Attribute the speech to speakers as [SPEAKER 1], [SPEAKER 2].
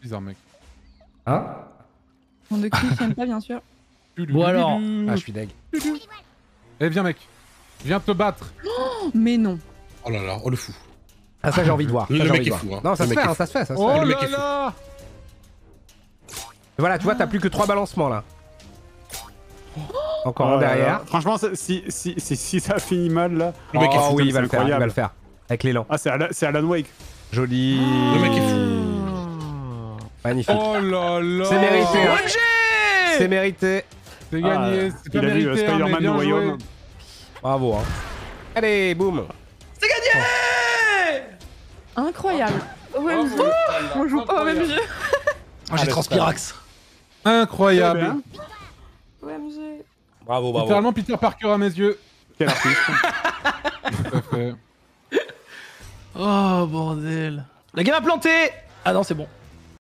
[SPEAKER 1] Bizarre, mec.
[SPEAKER 2] Hein
[SPEAKER 3] On de qui j'aime pas, bien sûr.
[SPEAKER 4] Bon, alors.
[SPEAKER 2] Ah, je suis deg.
[SPEAKER 1] Eh, viens, mec. Viens te battre.
[SPEAKER 3] Oh, mais non.
[SPEAKER 5] Oh là là, oh le fou.
[SPEAKER 2] Ah, ça, j'ai envie de voir.
[SPEAKER 5] Le
[SPEAKER 2] Ça,
[SPEAKER 5] mec est fou, hein.
[SPEAKER 2] Non, ça
[SPEAKER 5] Le
[SPEAKER 2] se fait,
[SPEAKER 5] est
[SPEAKER 2] hein, ça se fait, ça se
[SPEAKER 1] Oh
[SPEAKER 2] fait.
[SPEAKER 5] le mec
[SPEAKER 1] là
[SPEAKER 5] est fou.
[SPEAKER 1] là
[SPEAKER 2] Voilà, tu vois, t'as plus que trois balancements là. Encore
[SPEAKER 6] Oh
[SPEAKER 2] un
[SPEAKER 6] là là.
[SPEAKER 2] derrière.
[SPEAKER 6] Franchement, ça- si, si, si, si ça finit mal là.
[SPEAKER 5] Le mec est
[SPEAKER 2] oh
[SPEAKER 5] fou,
[SPEAKER 2] oui, il va le faire, il va le faire. Avec l'élan.
[SPEAKER 6] Ah, c'est Alan, c'est Alan Wake.
[SPEAKER 2] Joli.
[SPEAKER 5] Le mec est fou.
[SPEAKER 2] Magnifique.
[SPEAKER 1] Oh là là
[SPEAKER 2] C'est mérité, hein.
[SPEAKER 4] OMG
[SPEAKER 2] C'est mérité.
[SPEAKER 1] C'est
[SPEAKER 6] Ah,
[SPEAKER 1] gagné, c'est pas
[SPEAKER 6] il a vu, euh,
[SPEAKER 1] mérité, hein, mais
[SPEAKER 6] Spider-Man
[SPEAKER 1] bien joué.
[SPEAKER 6] Home.
[SPEAKER 2] Bravo. Hein. Allez, boum.
[SPEAKER 4] C'est gagné
[SPEAKER 3] Incroyable. OMG.
[SPEAKER 1] Oh,
[SPEAKER 3] On joue pas au même jeu.
[SPEAKER 4] Ah, J'ai transpirax.
[SPEAKER 1] Incroyable.
[SPEAKER 6] Bien.
[SPEAKER 3] OMG.
[SPEAKER 2] Bravo,
[SPEAKER 1] Littéralement Peter Parker à mes yeux.
[SPEAKER 6] Quel artiste.
[SPEAKER 1] Tout à fait.
[SPEAKER 4] Oh bordel. La game a planté Ah non, c'est bon.